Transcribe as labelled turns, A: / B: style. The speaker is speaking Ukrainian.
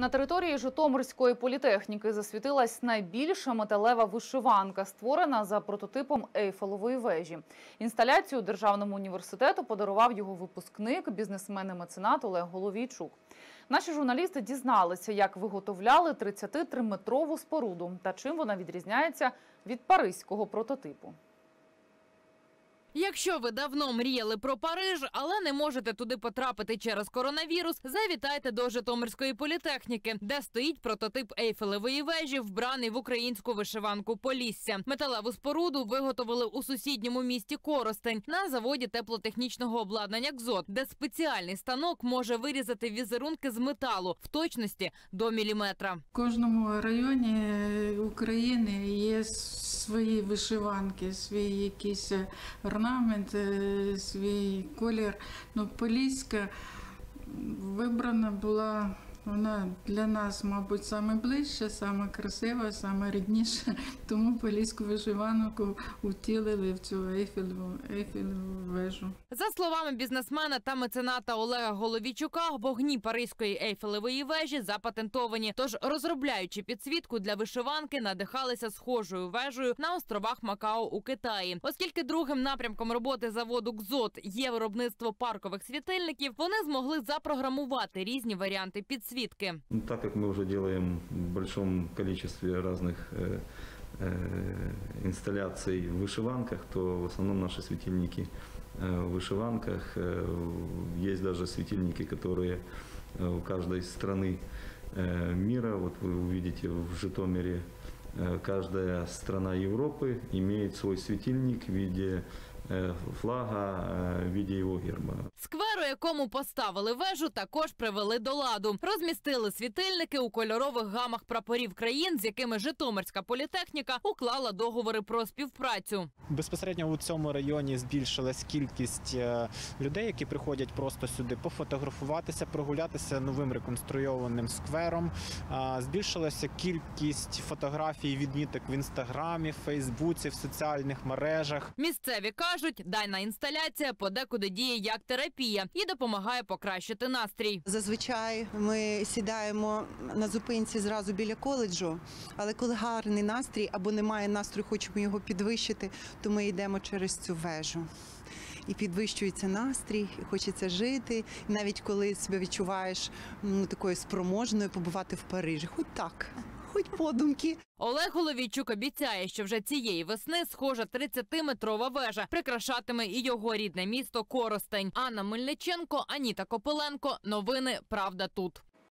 A: На території Житомирської політехніки засвітилась найбільша металева вишиванка, створена за прототипом Ейфелевої вежі. Інсталяцію державному університету подарував його випускник, бізнесмен і меценат Олег Головійчук. Наші журналісти дізналися, як виготовляли 33-метрову споруду та чим вона відрізняється від паризького прототипу.
B: Якщо ви давно мріяли про Париж, але не можете туди потрапити через коронавірус, завітайте до Житомирської політехніки, де стоїть прототип Ейфелевої вежі, вбраний в українську вишиванку Полісся. Металеву споруду виготовили у сусідньому місті Коростень на заводі теплотехнічного обладнання «Кзот», де спеціальний станок може вирізати візерунки з металу в точності до міліметра.
C: В кожному районі України є свої вишиванки, свій якийсь орнамент, е, свій колір. Ну, Поліська вибрана була. Вона для нас, мабуть, саме ближча, саме красива, саме рідніша. Тому поліську вишиванку утілили в цю Ейфелеву, Ейфелеву вежу.
B: За словами бізнесмена та мецената Олега Головічука, вогні Паризької Ейфелевої вежі запатентовані. Тож, розробляючи підсвітку для вишиванки, надихалися схожою вежею на островах Макао у Китаї. Оскільки другим напрямком роботи заводу «Кзот» є виробництво паркових світильників, вони змогли запрограмувати різні варіанти підсвітки
D: Ну, Так как мы уже делаем в большом количестве разных э, э, инсталляций в вышиванках, то в основном наши светильники э, в вышиванках. Э, Есть даже светильники, которые э, у каждой страны э, мира, вот вы увидите в Житомире, э, каждая страна Европы имеет свой светильник в виде э, флага, э, в виде его герба.
B: Сквер, у якому поставили вежу, також привели до ладу. Розмістили світильники у кольорових гамах прапорів країн, з якими Житомирська політехніка уклала договори про співпрацю.
E: Безпосередньо у цьому районі збільшилась кількість е, людей, які приходять просто сюди пофотографуватися, прогулятися новим реконструйованим сквером. А, Збільшилася кількість фотографій, відміток в інстаграмі, Фейсбуці, в соціальних мережах.
B: Місцеві кажуть, дайна інсталяція подекуди діє як терапія і допомагає покращити настрій.
F: Зазвичай ми сідаємо на зупинці зразу біля коледжу, але коли гарний настрій або немає настрою, хочемо його підвищити, то ми йдемо через цю вежу. І підвищується настрій, і хочеться жити. І навіть коли себе відчуваєш ну, такою спроможною побувати в Парижі, хоч так, хоч подумки.
B: Олег Головійчук обіцяє, що вже цієї весни схожа 30-метрова вежа прикрашатиме і його рідне місто Коростень. Анна Мельниченко, Аніта Копиленко. Новини Правда тут.